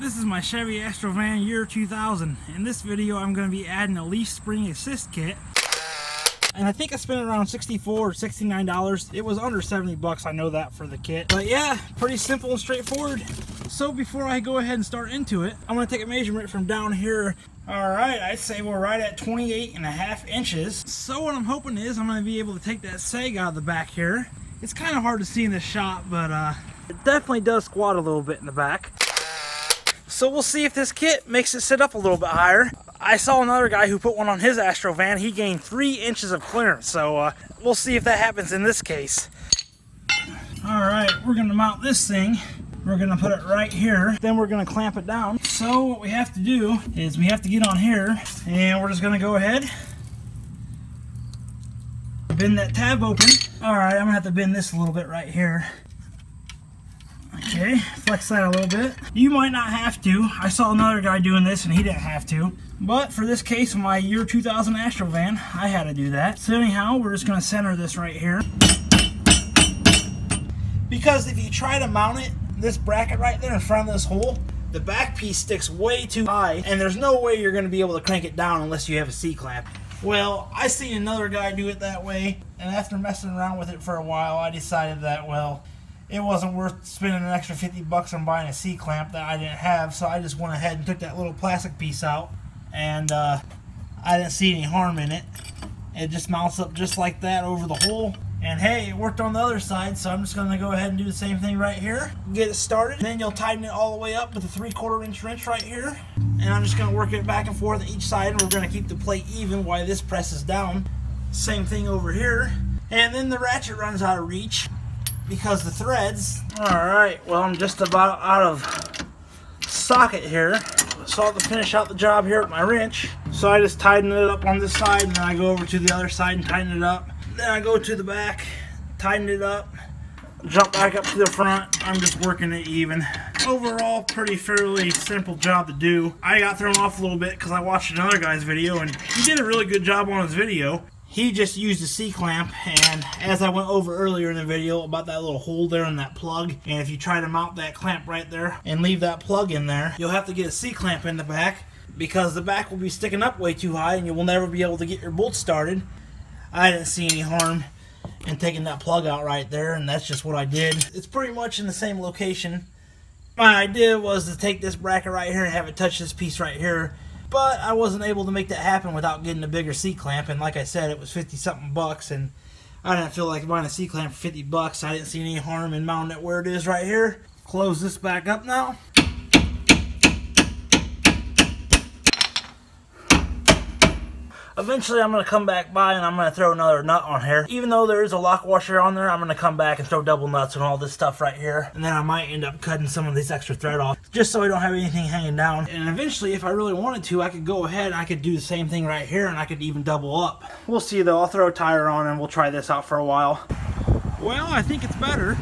This is my Chevy Astrovan year 2000. In this video I'm going to be adding a leaf spring assist kit. And I think I spent around 64 or $69. It was under 70 bucks, I know that for the kit. But yeah, pretty simple and straightforward. So before I go ahead and start into it, I'm going to take a measurement from down here. Alright, I'd say we're right at 28 and a half inches. So what I'm hoping is I'm going to be able to take that sag out of the back here. It's kind of hard to see in the shot, but uh, it definitely does squat a little bit in the back. So we'll see if this kit makes it sit up a little bit higher. I saw another guy who put one on his Astro van. He gained three inches of clearance. So uh, we'll see if that happens in this case. All right, we're gonna mount this thing. We're gonna put it right here. Then we're gonna clamp it down. So what we have to do is we have to get on here and we're just gonna go ahead. Bend that tab open. All right, I'm gonna have to bend this a little bit right here. Okay, flex that a little bit. You might not have to. I saw another guy doing this and he didn't have to. But for this case, my year 2000 Astrovan, I had to do that. So anyhow, we're just gonna center this right here. Because if you try to mount it, this bracket right there in front of this hole, the back piece sticks way too high and there's no way you're gonna be able to crank it down unless you have a C-clamp. Well, I seen another guy do it that way, and after messing around with it for a while, I decided that, well, it wasn't worth spending an extra 50 bucks on buying a C-clamp that I didn't have, so I just went ahead and took that little plastic piece out, and uh, I didn't see any harm in it. It just mounts up just like that over the hole, and hey, it worked on the other side, so I'm just going to go ahead and do the same thing right here. Get it started, then you'll tighten it all the way up with a 3 quarter inch wrench right here, and I'm just going to work it back and forth each side, and we're going to keep the plate even while this presses down. Same thing over here, and then the ratchet runs out of reach because the threads. Alright, well I'm just about out of socket here. So I have to finish out the job here with my wrench. So I just tighten it up on this side and then I go over to the other side and tighten it up. Then I go to the back, tighten it up, jump back up to the front. I'm just working it even. Overall, pretty fairly simple job to do. I got thrown off a little bit because I watched another guy's video and he did a really good job on his video he just used a C-clamp and as I went over earlier in the video about that little hole there in that plug and if you try to mount that clamp right there and leave that plug in there you'll have to get a C-clamp in the back because the back will be sticking up way too high and you will never be able to get your bolt started. I didn't see any harm in taking that plug out right there and that's just what I did. It's pretty much in the same location. My idea was to take this bracket right here and have it touch this piece right here but I wasn't able to make that happen without getting a bigger C-clamp. And like I said, it was 50 something bucks. And I didn't feel like buying a C-clamp for 50 bucks. I didn't see any harm in mounting it where it is right here. Close this back up now. Eventually I'm going to come back by and I'm going to throw another nut on here. Even though there is a lock washer on there, I'm going to come back and throw double nuts and all this stuff right here. And then I might end up cutting some of this extra thread off just so I don't have anything hanging down. And eventually if I really wanted to, I could go ahead and I could do the same thing right here and I could even double up. We'll see though. I'll throw a tire on and we'll try this out for a while. Well, I think it's better.